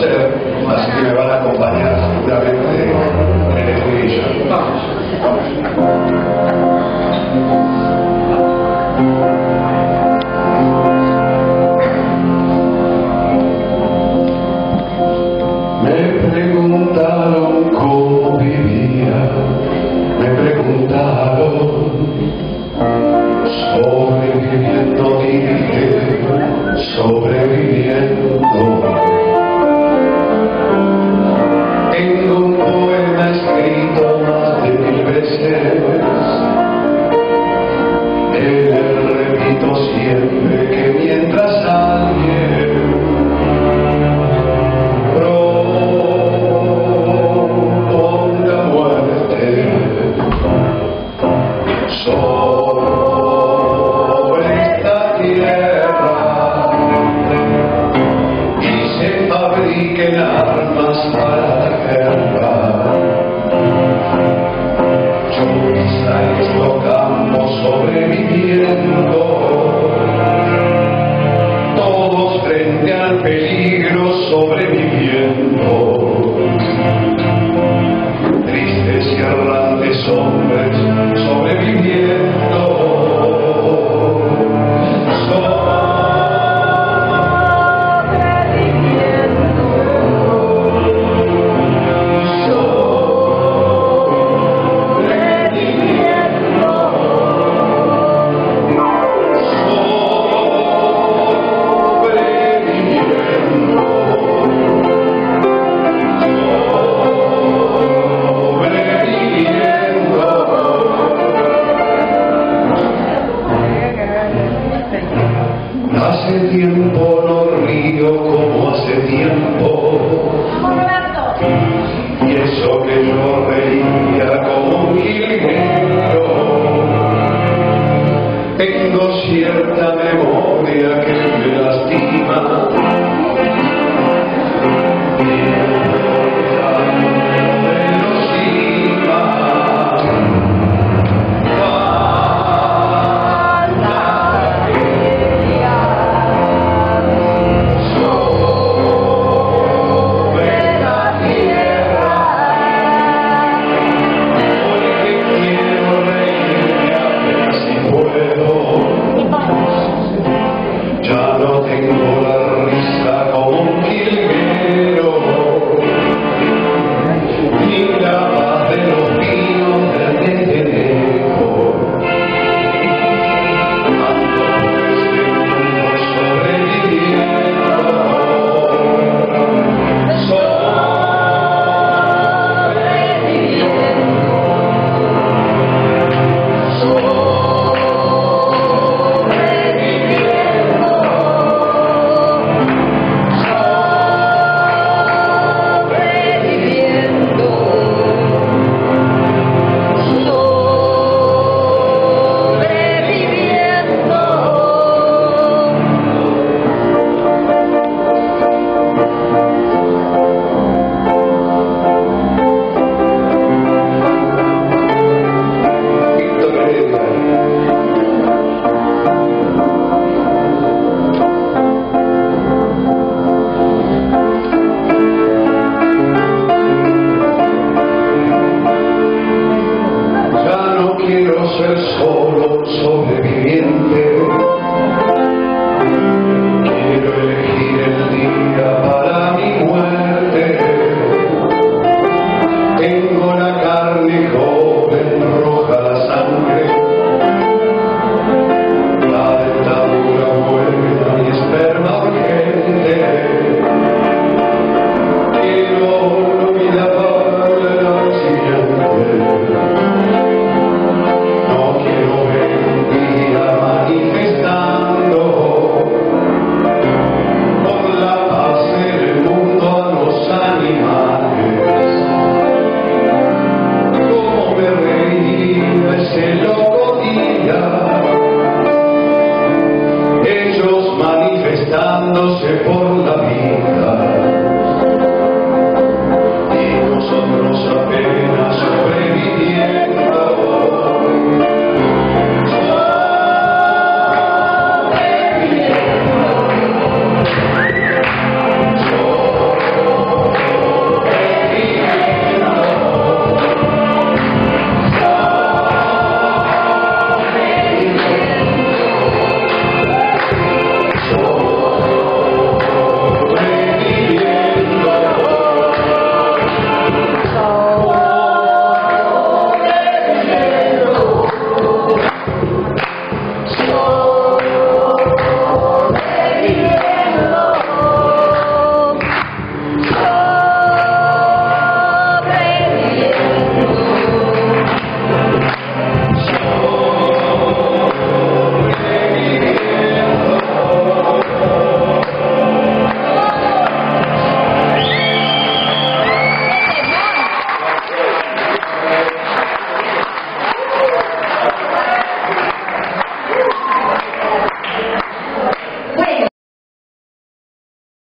conocer, así que me van a acompañar seguramente en el juicio. Vamos. Hace tiempo no río como hace tiempo. Y eso que yo reía como un jilguero. Tengo cierta memoria que tengo quiero ser solo sobreviviente. Quiero elegir el día para mi muerte. Tengo la carne joven, roja la sangre.